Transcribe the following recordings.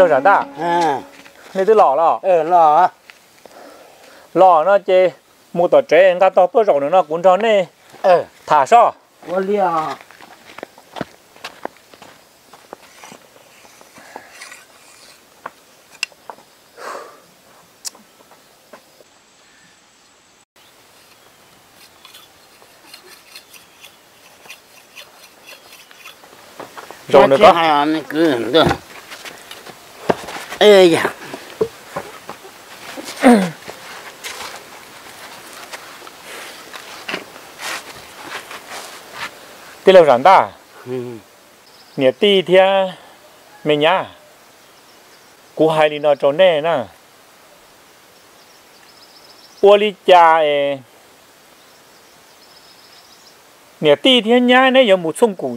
Lâu chẳng ta? à Nên tôi lọ lọ. ờ lò Lọ nó chê. Một tờ trẻ anh ta to bớt rồi nó cũng cho nè. ờ Thả sao? có liều Rồi nữa có. hai anh cứ được ê dạ Thế lâu chẳng ta? Nghĩa ti thia. Mình nhá. Cú hai đi nó cho nè nè. Ua li cha ê. Nghĩa ti thia nhá nè có một sông củ.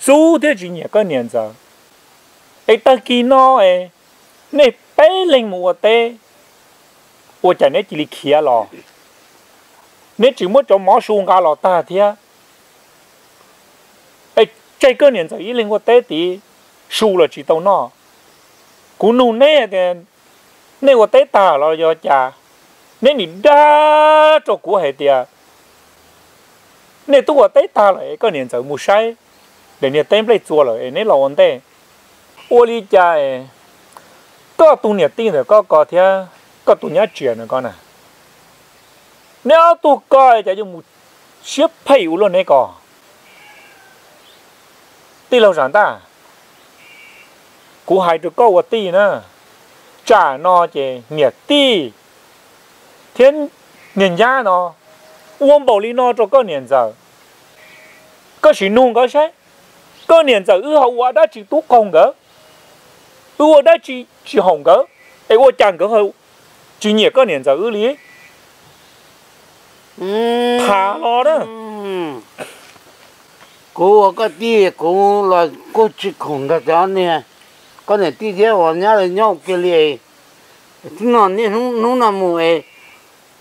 Chú thế chỉ nghĩa có niệm giờ. Ê ta kỳ nó ê. Nè bé lên một tê. Ua chả nè chỉ li kia lò. Nè chỉ muốn cho mỏ xuống gà lò ta thia. Ê, chạy cơ niệm giờ ý lên một tê tí. Su là chỉ tàu nó. Cú nụ nè thì. Nè một tê ta lò do chả. Nè nì đá cho cú hệ tìa. Nè tu một tê ta là cái niệm giờ mù sai. Để niệm tên lấy chùa rồi, nè là vấn đề. Ô lý cha. Có tu niệm tin rồi có có thế Có tu nhà chuyện rồi con à. Nếu tu coi chả dùng một xếp phẩy luôn đấy có. Tí lâu rằng ta. À? Cú hai được câu một tí nữa. trả nó chỉ nhiệt tí. Thiên nhìn gia nó. Uông bảo lý nó cho có nhìn giờ. Có chỉ nung có sẽ. Có nhìn giờ ư hậu quả đã chỉ tú không gỡ. Đã chỉ chỉ hồng gỡ. Ê ô chẳng gỡ hậu. Chỉ nhiệt có nhìn giờ ư lý. ừ Thả nó đó. ừ cô có đi cô là cô chỉ không cái đó nè có thể đi theo họ nhá là nhau kia liền chúng nó nè không không làm mù ấy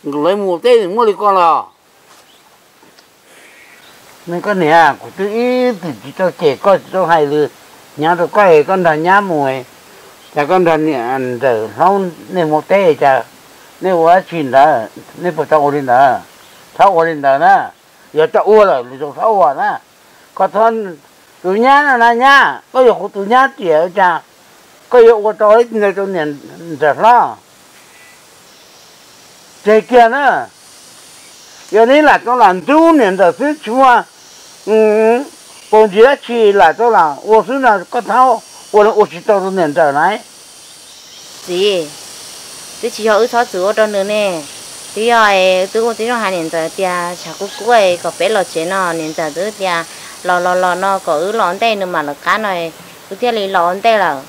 lấy mù tê thì mua đi con là nên này à của tôi ý thì chỉ cho trẻ con cho hay lư nhá tôi có hệ con đàn nhá mù ấy con đàn nè ăn giờ không nên một tê chả nên quá chín đó nên phải tao lên đó tao lên đó nè giờ tao uo rồi rồi tao uo nè có thân tụi nhá là là nhá có nhiều của tụi nhá trẻ chả có nhiều của tôi người tôi nhận rất lo. Thế kia nữa giờ này là tôi làm chú nhận được thứ chúa. Ừ còn gì chỉ là tôi là tôi xin là có thao tôi là tôi chỉ tôi nhận được này. Gì? Thế chỉ họ ước thọ chữ ở nữa nè. Thì rồi tôi cũng tiếng hai 年 giờ tia chả cũng cũng ấy có bé lọ chế nó 年 giờ tôi tia lọ lọ lọ nó có ước lọ đây nữa mà là cá này tôi tia lấy lọ đây là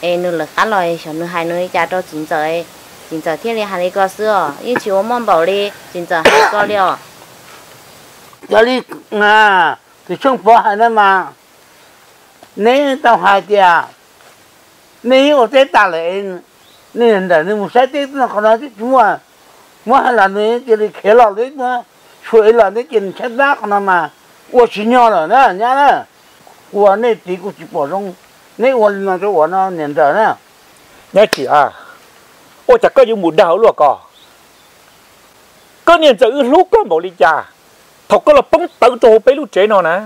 ê nữa là cá lọ cho nữa hai nữa cha cho chính giờ ấy chính giờ tia lấy hai cái sữa nhưng chỉ có mong bảo đi chính giờ hai cái liệu giờ đi à thì không phải nếu tao hai tia nếu ở đây ta lại nên là nên một sai tiếp, nó còn nói tiếp chúng à mà là nếu chỉ đi khé đấy mà chuối là đấy chuyện chết rác nó mà. Tôi chỉ nhau rồi nè nhá nè tôi thì cũng chỉ bỏ trong nếu tôi là cho tôi nó nhận được nè nhá chị à. Ô chả có dùng một đào luôn có có niệm giờ lúc có một lý trà. Thọc có là bông tự trồ bấy lúc chế nó nè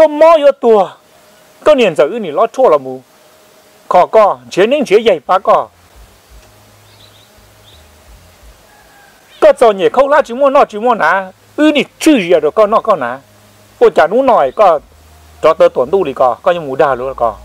có mò vô tua có niệm giờ ư lo chua là mù. Khó có chế nên chế dạy phá có có cho nhẹ khâu lá chỉ mua nó chỉ mua nà. Ư nỉ chữ gì rồi có nó có nà. Cô chả nú nổi có cho tớ tuần tu đi có có như mù đà luôn có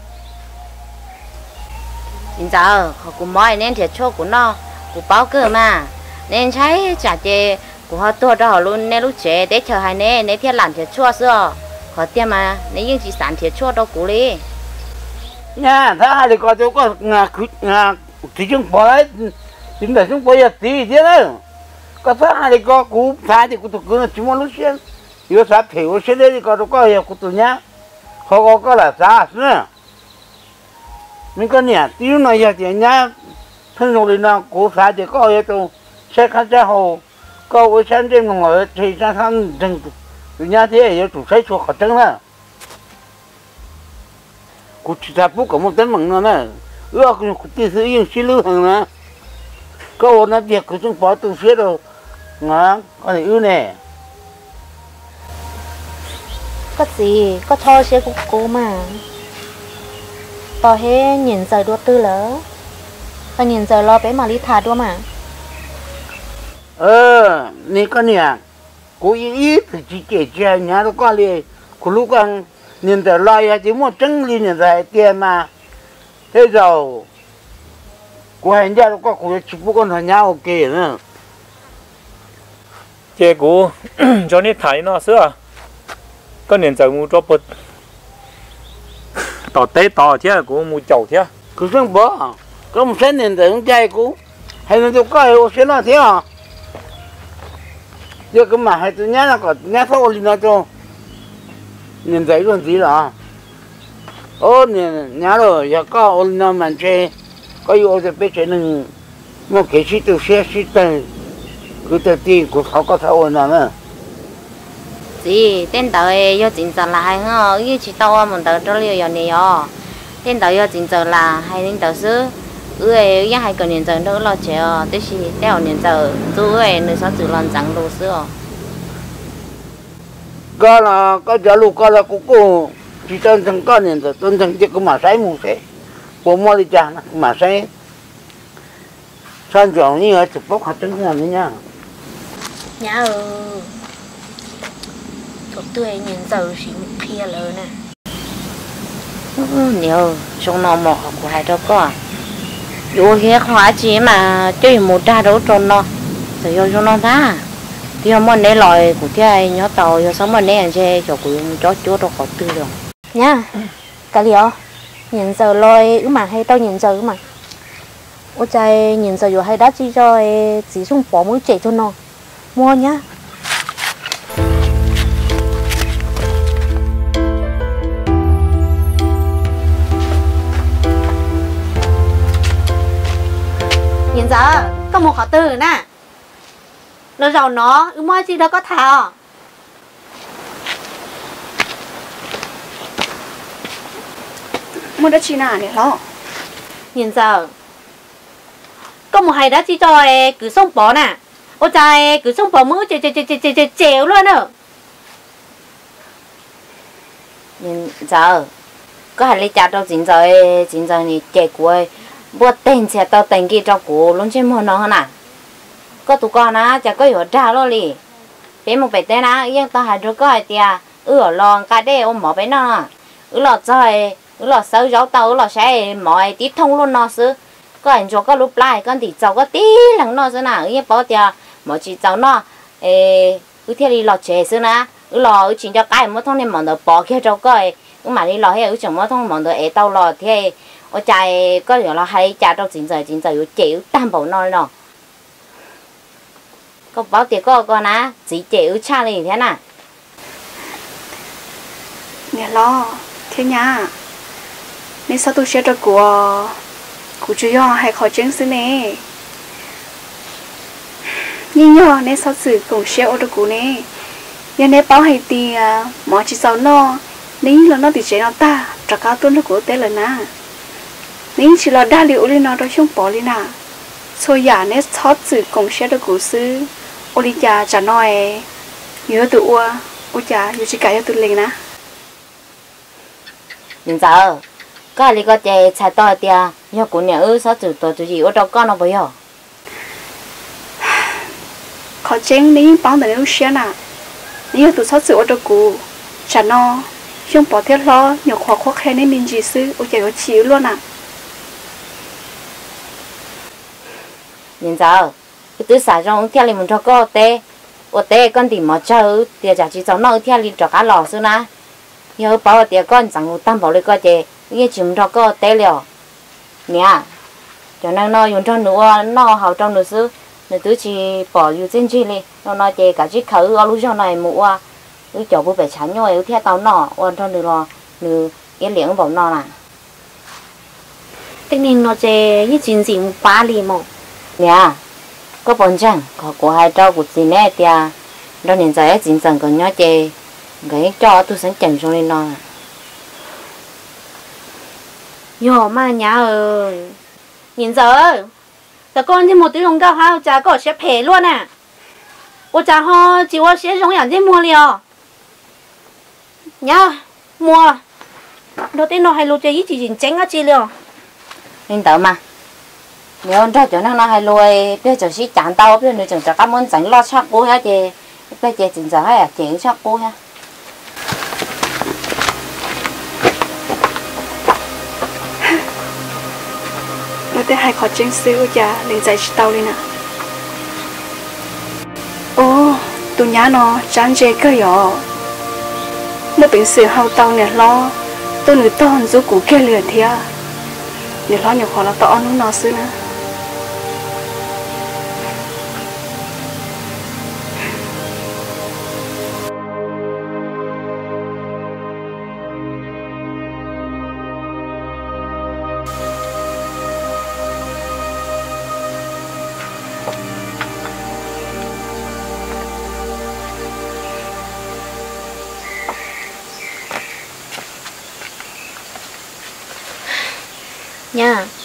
chính giờ họ cũng mỏi nên thiệt chỗ của nó. Của báo cơ mà. Nên thấy chả chê. Của họ tua đó họ luôn nên lúc chế để chờ hai nè nên thiệt làm thiệt chua xưa họ tiêm mà nếu như chỉ sản thiệt cho đâu cũ đi nha thế hai đứa con cháu có ngà ngà thì chúng bỏ đấy chúng ta chúng bỏ giờ tí thế đấy có thế hai đứa con cú phá thì cú tụi cứ chúng nó lúc xuyên yếu sát thì yếu xuyên đấy con tụi có hiểu cú tụi nhá họ có có là sao nữa mình có nhà tiêu này giờ thì nhá thân rồi thì nó cú phá thì có hiểu tụi sẽ khá sẽ hồ có với sáng đêm ngồi thì ra thăm đừng tụi nhá thế yếu tụi sẽ chuột khỏi trứng nữa cụ chỉ thà bút có một tấn bằng nó nè. Ưa cũng chỉ sử dụng xí lưu hàng nè. Có ôn nó việc của chúng bỏ tu xí đâu. Ngã có thể ưu nè. Có gì có thôi sẽ cũng cố mà. Tao hết nhìn giờ đua tư lỡ. Tao nhìn giờ lo bé mà lý thà đua mà. Ờ nè có nè cố ý thì chỉ kể cho nhà nó có liền. Của lúc ăn nhìn giờ lo ya chỉ một chân đi nhìn giờ tiền mà. Thế rồi của hành gia nó có chỉ bút con thằng nhau ok nữa. Chế cũ cho nên thấy nó xưa có nên giờ mua cho bớt. Tỏ tế tỏ chứ cũ mua chậu chứ cứ xong bỏ có một số nhìn giờ không chạy cũ hay là tôi coi ô xe nó thế à giờ cái mà hay tôi nhớ là có nhớ sao đi nó cho. Nhìn thấy còn gì là, ô nhìn nhớ rồi, giờ có ô nó mà chơi có yêu thì biết chơi nưng. Một cái gì tôi xe gì tôi cứ tự tin của họ có thấu nào nữa gì tên tàu ấy yêu chính giờ là hay ngờ yêu chỉ tàu mình tàu cho liều nhiều nhiều à. tên tàu yêu chính giờ là hay nên tàu sư ư ấy yêu hay cần nhân giờ đâu lo chơi tức là, theo nhân giờ chú ấy nữa sao tự làm trắng đồ sư có là có giá lúc có là cũng có chỉ tên thằng con niên rồi tên thằng chỉ có mà sai mù thế của mua đi chả mà sai san chọn như ở chụp bóc hạt trứng là nữa nha nhá ừ thuộc tươi niên giờ chỉ kia lớn nè nhiều trong nó mỏ của hai có dù cái khóa chỉ mà chơi một đa đấu tròn nó sử dụng cho nó ta thì hôm nay lấy lời của cái nhớ tàu rồi sống mà nè xe cho của chó chúa đâu có tư được nhá cái liệu nhìn giờ lôi ứ mà hay tao nhìn giờ ứ mà ôi trời nhìn giờ rồi hay đã chỉ cho chỉ xuống bỏ mũi chạy cho nó. Mua nhá. Giờ có một họ từ nè. Nó giàu nó ứ mua gì đó có thảo. Mua đất chi nào này lo. Nhìn giờ có một hay đã chỉ cho ê, cứ sống bỏ nè. Ôi trời cứ sống bỏ mũi chè chè chè chè chè chè chéo luôn nữa nhìn giờ có hay lấy chặt đâu chính giờ chính giờ này chè của ê, bữa tiền sẽ tao tiền kia cho cô luôn chứ môn nó nè có tụ con á, chả có hiểu trả luôn đi bé một bé tên á, yên tao hai đứa coi tia ừ ở lon cái đây ôm mỏ bé nó ừ lọ trời ừ lọ sâu gió tao ừ lọ xe mọi tí thông luôn nó xứ. Có anh cho có lúc lại con thì cháu có tí lần nó xứ nào yên bỏ tia mọi chị cháu nó ê ừ theo đi lọ chè xứ nè ừ lọ ừ chỉ cho cái mất thông nên mỏ nó bỏ kia cho coi. Ừ mà đi lọ hay ừ chẳng mất thông, mỏ nó ế tao lọ thế ở chạy có điều là hay chạy đâu chính giờ chính giờ ừ chịu tam bảo nó nó có bảo tiệc có con á chỉ chịu cha này thế nào nghe lo thế nhá, nên sao tôi sẽ cho của của chú yo hay khó chứng xứ nè nhưng nhỏ nên sao xử cùng sẽ ô tô của nè nhưng nếu bảo hay thì mọi chỉ sao nó nếu là nó thì chế nó ta trả cao tuân nó của tế là na nếu chỉ là đa liệu lên nó đó không bỏ lên na so giả nếu thoát xử cùng sẽ được của sư ô đi cha trả nói nhớ tự ua ô cha nhớ chỉ cái tự lên na nhìn giờ có ai có chạy chạy to tia nhớ của nhà ư sao từ tổ từ gì ở đâu con nó bây giờ khó chén ní bán được lúc xưa nè. Ní tụ sát sự ở đâu cũ chả no không bỏ thiết lo nhiều khó khó khăn nên mình chỉ sư ô chạy có chịu luôn à nhìn giờ cái thứ xả trong theo liền mình cho cô tê. Ô tê, con tìm mà chơi thì chả chỉ cháu nó theo liền cho cá lò xưa na. Nhớ bảo thì con, chẳng tam bảo lấy con chè. Nghe chìm cho cô tê liều nè. Cho nên nó dùng trong nữa nó học trong nữa xứ. Nữa tứ chỉ bỏ dù trên chi li nó nói chè cả chiếc khẩu ở lúc sau này mua cái chỗ bố phải chán nhau theo tao nọ còn trong nữa lo nữa cái liếng bảo nó là 今年我这一件件巴黎么？nè có bọn chẳng có của hai trâu của gì nè tia đó nên giờ chính rằng còn nhớ chè cái cho tôi sẽ chỉnh xuống lên nó yo mà nhà ơi nhìn giờ giờ con thì một tiếng đồng cao hao cha có sẽ phê luôn à ô cha ho chỉ có sẽ giốngอย่างที่mua liò nhá mua đầu tiên nó hay lụt chơi chỉ chỉ tránh á chi liò nên tớ mà nếu anh cho nó nó hay lùi, bây giờ chỉ chán tao, bây giờ chúng ta cảm ơn tránh lo chắc bố hết thì bây giờ chúng ta hay là chỉ chắc bố ha nó tới hai khó chân sư cha lên dạy chỉ tao lên à ô, tụi nhá nó, chán chê cơ yo nó bình sự hao tao nè, lo. Tôi nữ tao giúp cụ kia lừa thì à nếu lo nhiều khó là tao nó nó xưa nè.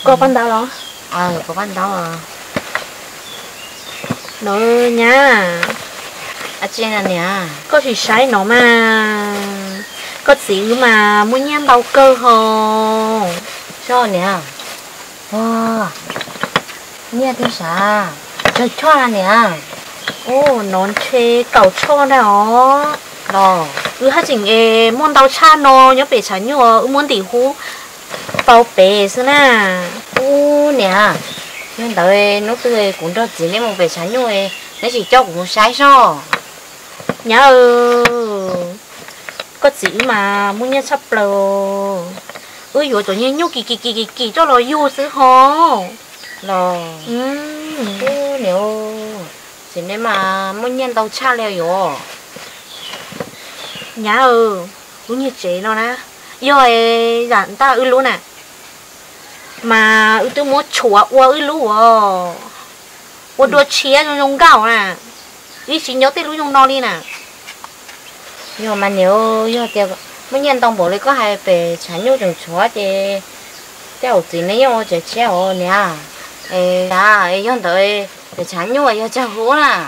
Có ban đầu đó. Ờ có ban đó à. Nó nha. À trên là nè. Có gì sai nó mà. Có gì mà muốn nhắm đầu cơ hồ cho nè. Wow nghe tiếng trời cho là nè. Ô nó chê cầu cho đó. Rồi. Ừ hai chỉnh ê muốn đầu cha nó nhớ bể chán nhớ ừ muốn tỉ hú bao bể xưa nè u nè nhưng tới nó tươi cũng cho chỉ lấy một về sáng rồi nó chỉ cho cũng sai sao nhớ. Có gì mà muốn nhớ sắp lờ. Ừ yo cho nhớ nhớ kỳ kỳ kỳ kỳ kỳ cho nó yo xứ hồ rồi ừ. U nếu chỉ nếu mà muốn nhận đầu cha leo yo nhớ. Ừ cũng như chế nó nè rồi dặn ta ừ luôn nè mà ừ tôi muốn chùa, ua ư luôn ồ ua đua chia trong trong gạo nè. Ý chỉ nhớ tới lúc trong nó đi nè. Nhưng mà nếu như tiêu mấy nhân tông bộ lấy có hai về sáng nhau trong chúa thì tiêu chỉ lấy yo chỉ treo nè. Ê à ê yon tới, để sáng nhau yo cho hú nè.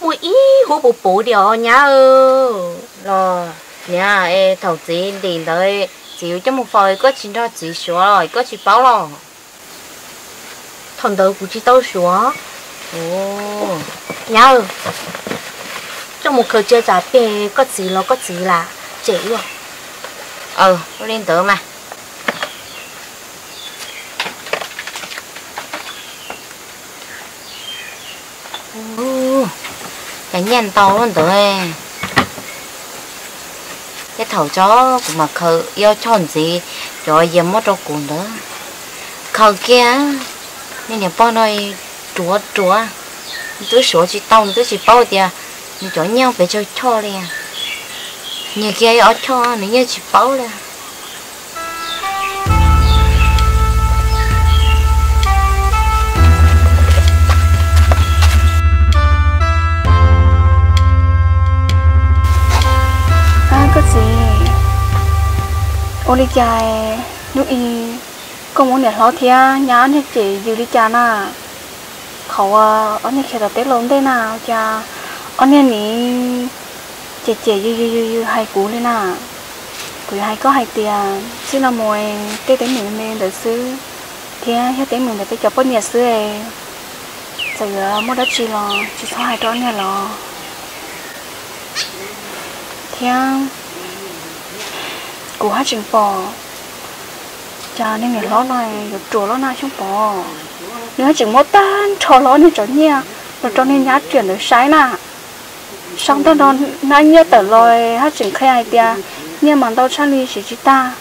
Mua ý, hú bổ bổ điều nhá ơ. Rồi nè ê, thầu chỉ tiền tới chịu cho một phơi có chỉ cho chỉ số rồi có chỉ báo rồi thằng đầu của chị tao xuống ồ nhá ừ trong một khẩu chơi giả bề có gì nó có gì là chế rồi ờ lên tớ mà Ồ, cái nhân to luôn tớ ơi thầu chó mà khờ yêu chọn gì rồi giờ mất đâu cũng đó khờ kia nên nhà bao nơi chúa chúa tôi số chỉ tao tôi chỉ bao tiền nhưng chỗ nhau phải cho cho liền nhà kia ở cho nên nhà chỉ bao liền à cái gì ô đi chài nước y. Công muốn để lo thia nhá thì chỉ dư đi chà na. Khẩu à ông này khi tết lớn thế nào cha anh này ní chỉ chỉ dư dư dư dư hai cú lên nào cứ hai có hai tiền, chứ là mồi tết tế mình mình để xứ. Thì hết tế mình để tê cho bớt nhà xứ ấy giờ ờ, mua đất chỉ lo chỉ số hai tròn nhà lo. Thì กู hát chừng bò cha nên người ló này gặp chùa ló này chừng bò nếu hát chừng mốt tan cho ló như trò nhia rồi cho nên nhát chuyển được sái nà xong tao đón nãy nhớ tờ lòi hát chừng khai ai tia nhưng mà tao sang đi chỉ chỉ ta.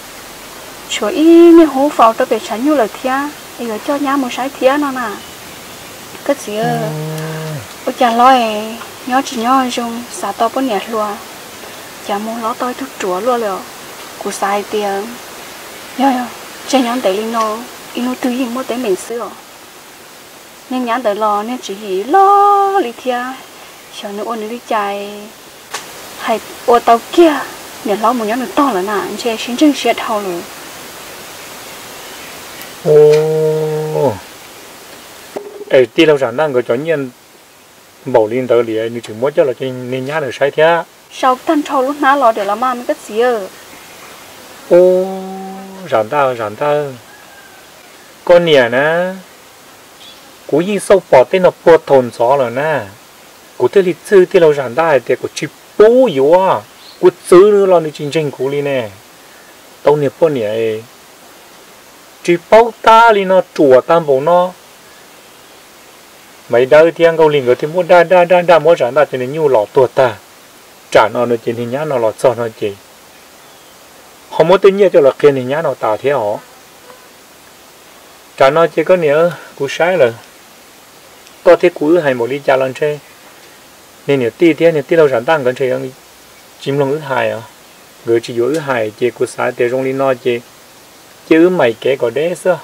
Chúa y như hố pháo tao bị chán như lời thia thì gửi cho nhá một sái thia nó nà. Cái gì ơ ôi cha lòi nhớ chỉ nhớ dùng xả to bốn nhẹ luôn, chả muốn ló tôi thức chúa luôn rồi cú sai tiền. Nhớ nhớ chơi nhắn để linh nó ino tự nhiên một tới mình xưa. Nên nhắn tới lo nên chỉ nghĩ lo lý thia. Cho nó ôn đi chạy hay ô tàu kia. Nè lo một nhóm được to là anh chị xin chân sẽ thâu rồi ô. Ấy đi lâu sản đang có cho nhiên bảo liên tới liền như chỉ muốn cho là trên nên nhá được sai thế sau tan thâu lúc nào lo để làm mình cái gì à ô sản tao sản tao con nè nè cú yi sâu bỏ tên nó bỏ thôn gió rồi nè cú thế li chữ tên lâu sản tao thì cú chỉ bố yếu à cú chữ nữa là nó chính chính cú đi nè. Tao nè bỏ nè chỉ bao ta đi nó chùa tam bộ nó. Mấy đời thì anh câu liền cái thì muốn đa đa đa đa muốn sản tao thì nên nhiều lọ tuột ta. Trả nó nó chỉ thì nhá nó lọ cho nó chỉ không muốn tính như cho là kia thì nhá nó tà thế họ trả nó chỉ có nhớ cú sai là có thể cú hay một ly trà lần chơi nên nhớ ti thế nhớ ti lâu sản tăng gần chơi ăn chim long ứ hài à người chỉ dối hài chỉ cú sai để rong ly nó chỉ chỉ ứ mày kể có đế sao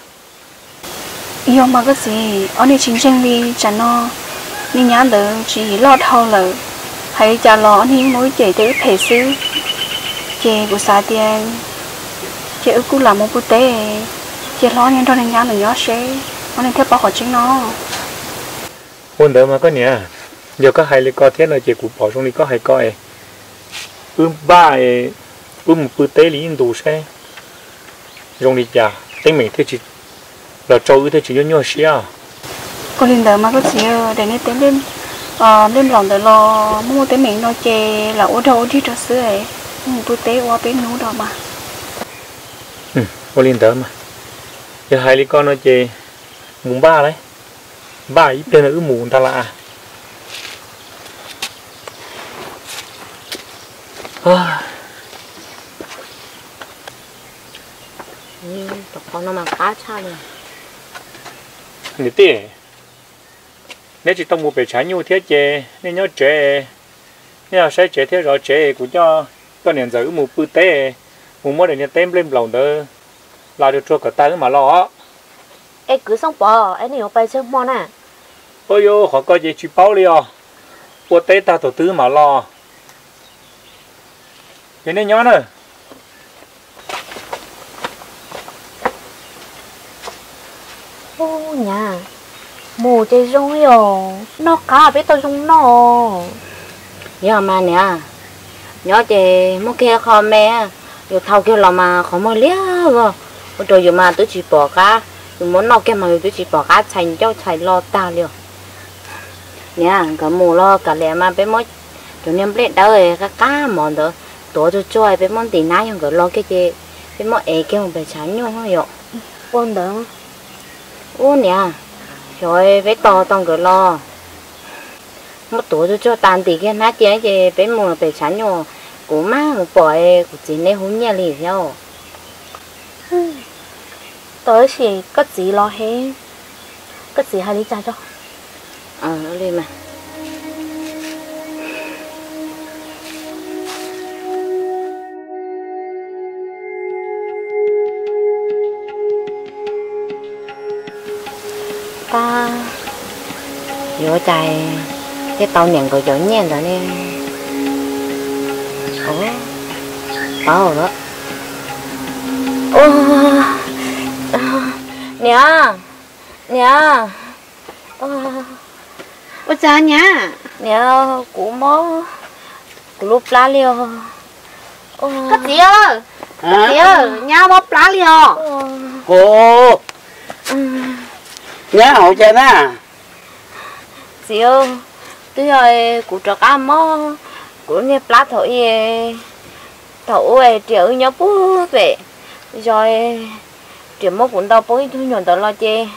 yêu mà cái gì anh ấy chính chân đi chả nó nên nhá được chỉ lo thâu là hay trả lo anh ấy mới chạy tới thể xứ chị của xã tiền chị ước cũng làm một bữa tế. Chị lo nhân trong nhà nữa nhớ sẽ anh ấy theo bảo họ chính nó. Hôn đỡ mà có nhỉ? Giờ có hai lý có thế là chỉ cụ bỏ trong lý có hai coi ưm ba ưm một bữa tế lý đủ xe. Trong lý già tính mình thế chỉ là trâu ư thế chỉ nhớ xí à? Có liên đỡ mà có gì để nên tiến lên ờ lên lòng để lo mua tới mình nó chè là ô đâu đi cho xứ ấy một bữa tế qua bên nú đó mà ừ có liên đỡ mà. Giờ hai lý con nó chỉ mùng ba đấy. Ba ít tên là ư mùng ta là à à ừ con nó mà cá cha liền nè tê nếu chỉ tông một bể trái nhiều thế chế nên nhớ chế nếu là sẽ chế thế rồi chế cũng cho cho nên giờ một bữa tế. Một mỗi lần tem lên lòng đó là được cho cả tay mà lo. Ê cứ xong bỏ anh này bay chơi món à? Ôi yo họ có gì chỉ bao liao bữa tế ta tổ tư mà lo. Thế nên nhớ nữa ô nhà. Mù chơi rong yo nó cá biết tao rong nó. Nhớ mà nè nhớ chị mua kia kho mẹ rồi thâu kia là mà không mua lia rồi rồi giờ mà tôi chỉ bỏ cá. Rồi muốn nó kia mà tôi chỉ bỏ cá thành cho thành lo ta liền. Nè cả mù lo cả lẹ mà bé mỗi tụi em biết đâu rồi cái cá mòn đó tổ cho chơi bé món tiền nãy không có lo cái gì. Bé mỗi ấy kia một bé chán nhau không hiểu. Con đó ô nè rồi bé to tông cái lo. Một tổ cho cho tàn thì cái nát chế chế bé mù bé chán nhau của má một bỏi của chị này không nhà lì theo tới chỉ cái gì lo hết cái gì hay đi cha cho. Ờ nó đi mà. Ta vô chạy. Cái tàu nhận của chỗ nhẹ rồi nè bao rồi đó. Ô nè. Nè. Ô. Cha nhá nè cú mó. Cú lúc lá liêu. Ô. Cái gì ơ? Cái gì ơ? Nhà bóp lá liò cô nhá hậu cha na chị ơi tôi ơi cú trọ cá mó cú nghe lá thổi thổi ấy triệu nhớ bú về rồi triệu mó cũng đâu bố thu nhọn tao lo chê.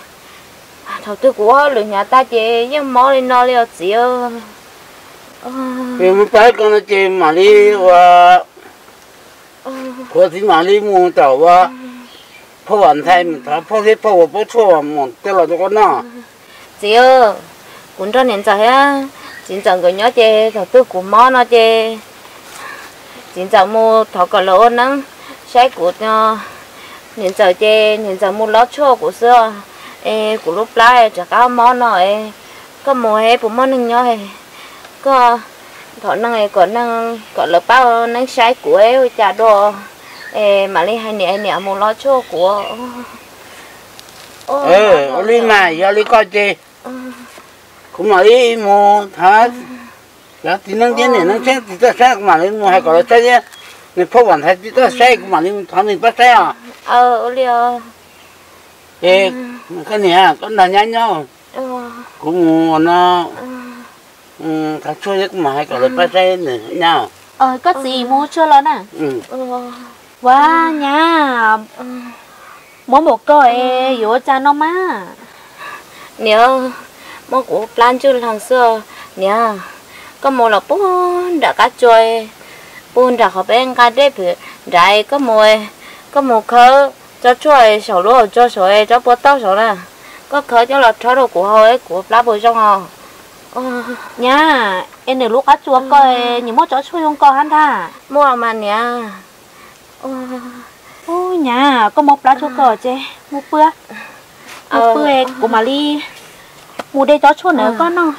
Thầu tôi của lượng nhà ta chê nhưng mó lên nó liêu chị ơi vì mình phải con nó chơi mà đi và có thì mà đi mua tàu và phô hoàn thành mình tháo phô hết phô phô chua một cái là cho con nó chị ơi cũng cho nên giờ á chính chẳng có nhớ chê thầu tôi của mó nó chê chính chẳng mua thầu cả lỗ nắng sai của nó nên giờ chê nên giờ mua lót chua của xưa. Ê của lúc lại chả có món nào ê có mua hết của món nưng nhớ ê có thọ năng ấy có năng có lớp bao năng sai của ấy chả đồ. Ê mà lên hai nè nè một lo cho của. Ờ ở đi mà giờ đi coi chơi cũng mà đi mua thà giờ thì tiền này năng xem thì ta cũng mà đi mua có cái gì người phô bản thấy thì ta xem cũng mà đi thằng mình bắt xem à. Ờ ô liều ê cái này con là nhanh nhau. Ờ cũng nó ừ. Thằng chơi cũng mà có cái bắt này nhau ờ có gì mua chưa lo nè ừ. Ờ wow nha. Mỗi một cái yếu cha nó má. Nếu mà của plan chưa thằng xưa. Nhá có một là bốn đã cá chơi bốn đã họ bên cá đế bị đại có một có một khớ. Cho chơi sầu lúa cho sồi cho bớt tao sầu nè. Có khớ cho là cho đồ của họ ấy của lá bồi trong họ ờ nha em được lúc cá chua coi những món chó chui không coi hắn ta. Mua mà nhá ờ ôi nha có một lá chua cờ chứ một bữa một Ờ. bữa của mà đi mua đây chó chua nữa con nó